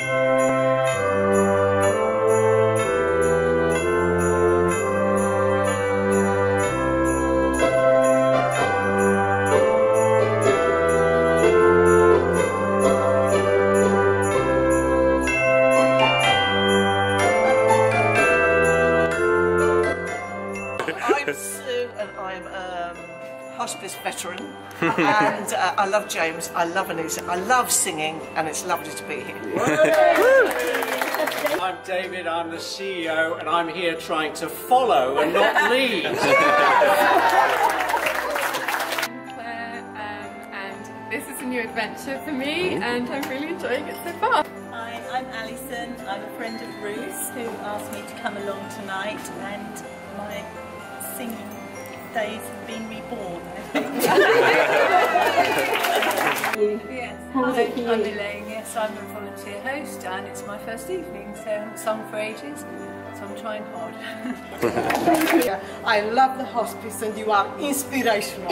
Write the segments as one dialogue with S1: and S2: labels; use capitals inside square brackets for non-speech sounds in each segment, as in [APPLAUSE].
S1: I'm Sue and I'm um, hospice veteran [LAUGHS] and uh, I love James, I love Anita, I love singing and it's lovely to be here.
S2: I'm David, I'm the CEO, and I'm here trying to follow and not [LAUGHS] lead.
S3: Claire, um, and this is a new adventure for me, and I'm really enjoying it so far.
S4: Hi, I'm Alison. I'm a friend of Ruth's who asked me to come along tonight, and my singing days have been reborn. I think. Yes, Hi, I'm Elaine. Yes, I'm a volunteer host, and it's my first evening, so I haven't sung for ages, so I'm trying hard.
S1: I love the hospice and you are inspirational.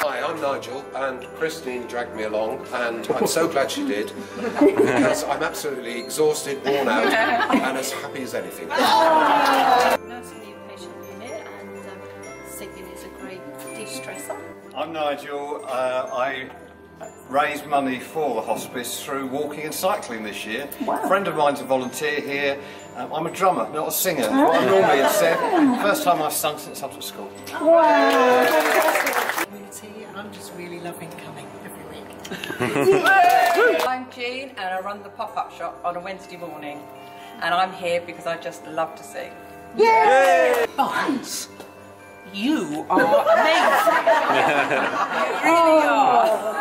S5: Hi, I'm Nigel, and Christine dragged me along, and I'm so glad she did, because I'm absolutely exhausted, worn out, [LAUGHS] and as happy as anything.
S4: Oh. Great de-stressor.
S6: I'm Nigel. Uh, I raised money for the hospice through walking and cycling this year. A friend of mine's a volunteer here. Um, I'm a drummer, not a singer. What I normally have said. First time I've sung since I was at school.
S1: Community, and I'm just really loving coming every week. [LAUGHS]
S7: I'm Jean and I run the pop-up shop on a Wednesday morning and I'm here because I just love to sing.
S1: Barnes, you are amazing. you [LAUGHS] really oh. are.